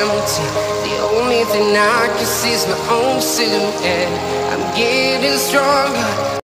empty. The only thing I can see is my own silhouette. I'm getting stronger.